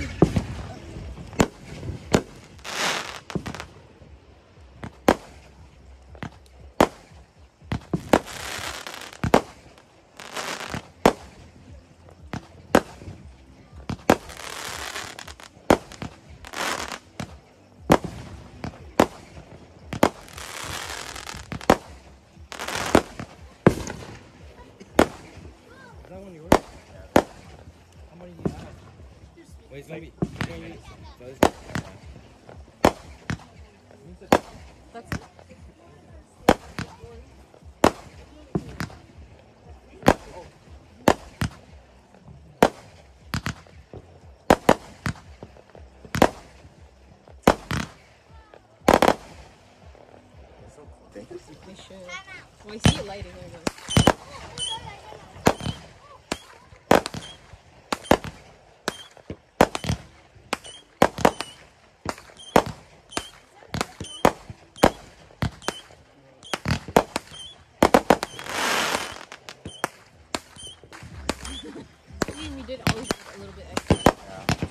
you Wait, zombie. That's it. Well, I see it lighting over. we did always have a little bit extra. Yeah.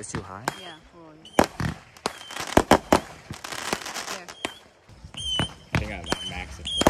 It's too high? Yeah, I think I max it.